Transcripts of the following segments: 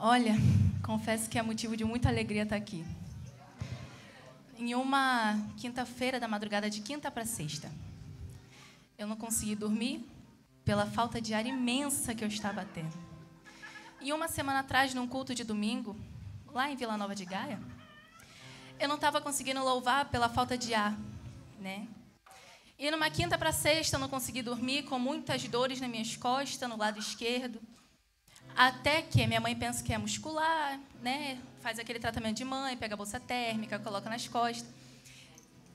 Olha, confesso que é motivo de muita alegria estar aqui. Em uma quinta-feira da madrugada de quinta para sexta, eu não consegui dormir pela falta de ar imensa que eu estava tendo. E uma semana atrás, num culto de domingo, lá em Vila Nova de Gaia, eu não estava conseguindo louvar pela falta de ar, né? E numa quinta para sexta, eu não consegui dormir com muitas dores nas minhas costas, no lado esquerdo. Até que minha mãe pensa que é muscular, né? Faz aquele tratamento de mãe, pega a bolsa térmica, coloca nas costas.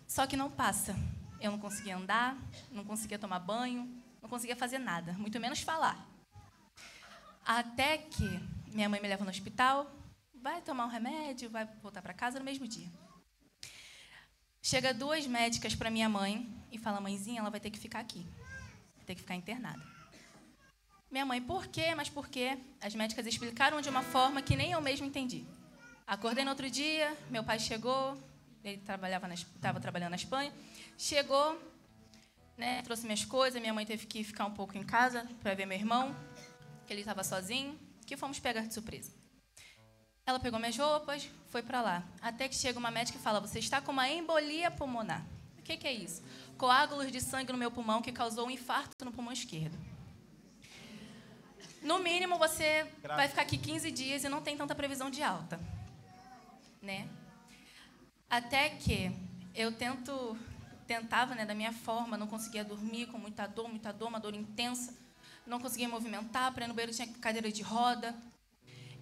Só que não passa. Eu não conseguia andar, não conseguia tomar banho, não conseguia fazer nada, muito menos falar. Até que minha mãe me leva no hospital, vai tomar um remédio, vai voltar para casa no mesmo dia. Chega duas médicas para minha mãe e fala: "Mãezinha, ela vai ter que ficar aqui. Vai ter que ficar internada". Minha mãe, por quê? Mas por quê? As médicas explicaram de uma forma que nem eu mesmo entendi. Acordei no outro dia, meu pai chegou, ele trabalhava estava trabalhando na Espanha, chegou, né, trouxe minhas coisas, minha mãe teve que ficar um pouco em casa para ver meu irmão, que ele estava sozinho, que fomos pegar de surpresa. Ela pegou minhas roupas, foi para lá. Até que chega uma médica e fala: Você está com uma embolia pulmonar. O que, que é isso? Coágulos de sangue no meu pulmão que causou um infarto no pulmão esquerdo. No mínimo, você Grave. vai ficar aqui 15 dias e não tem tanta previsão de alta. Né? Até que eu tento, tentava, né, da minha forma, não conseguia dormir com muita dor, muita dor, uma dor intensa. Não conseguia movimentar, para ir no banheiro tinha cadeira de roda.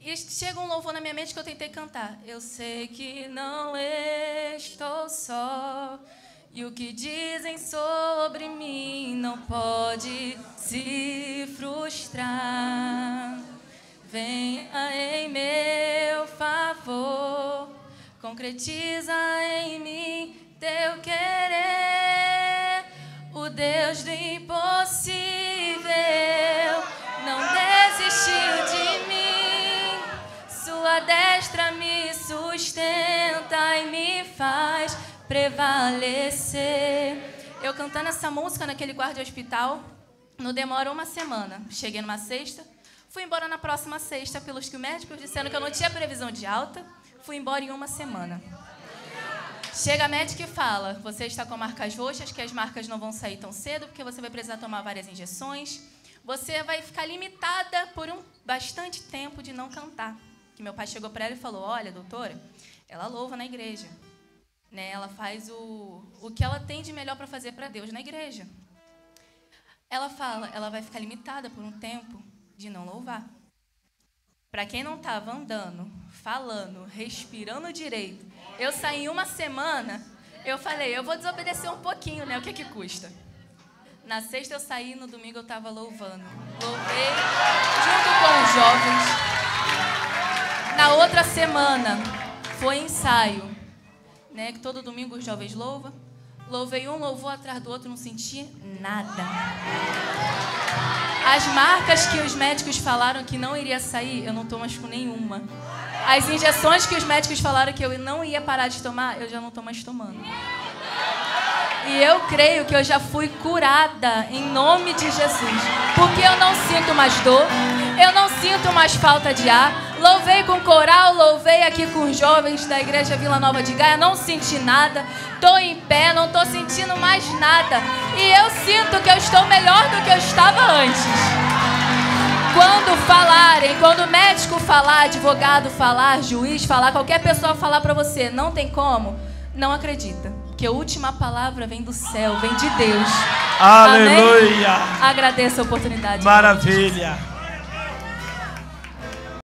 E chega um louvor na minha mente que eu tentei cantar. Eu sei que não estou só. E o que dizem sobre mim não pode se frustrar. Venha em meu favor, concretiza em mim teu querer, o Deus do impossível não desistiu de mim. Sua destra me sustenta prevalecer. Eu cantando essa música naquele guarda hospital, não demora uma semana. Cheguei numa sexta, fui embora na próxima sexta, pelos que os médicos disseram que eu não tinha previsão de alta, fui embora em uma semana. Chega a médica e fala: Você está com marcas roxas, que as marcas não vão sair tão cedo, porque você vai precisar tomar várias injeções. Você vai ficar limitada por um bastante tempo de não cantar. Que meu pai chegou para ela e falou: Olha, doutora, ela louva na igreja. Né? Ela faz o, o que ela tem de melhor para fazer para Deus na igreja. Ela fala, ela vai ficar limitada por um tempo de não louvar. Para quem não estava andando, falando, respirando direito, eu saí uma semana, eu falei, eu vou desobedecer um pouquinho, né? O que que custa? Na sexta eu saí, no domingo eu estava louvando. Louvei junto com os jovens. Na outra semana foi ensaio né? Que todo domingo os jovens louvam. Louvei um louvor atrás do outro, não senti nada. As marcas que os médicos falaram que não iria sair, eu não tomo mais com nenhuma. As injeções que os médicos falaram que eu não ia parar de tomar, eu já não estou mais tomando. E eu creio que eu já fui curada em nome de Jesus. Porque eu não sinto mais dor, eu não sinto mais falta de ar. Louvei com coral, louvei aqui com os jovens da igreja Vila Nova de Gaia, não senti nada. Estou em pé, não estou sentindo mais nada. E eu sinto que eu estou melhor do que eu estava antes. Quando falarem, quando médico falar, advogado falar, juiz falar, qualquer pessoa falar para você, não tem como, não acredita. Porque a última palavra vem do céu, vem de Deus. Aleluia. Amém? Agradeço a oportunidade. Maravilha.